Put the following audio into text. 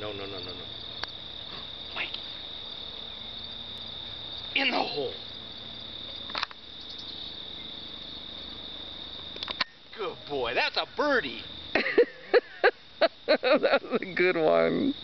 No, no, no, no, no. Mikey. In the hole. Good boy. That's a birdie. that was a good one.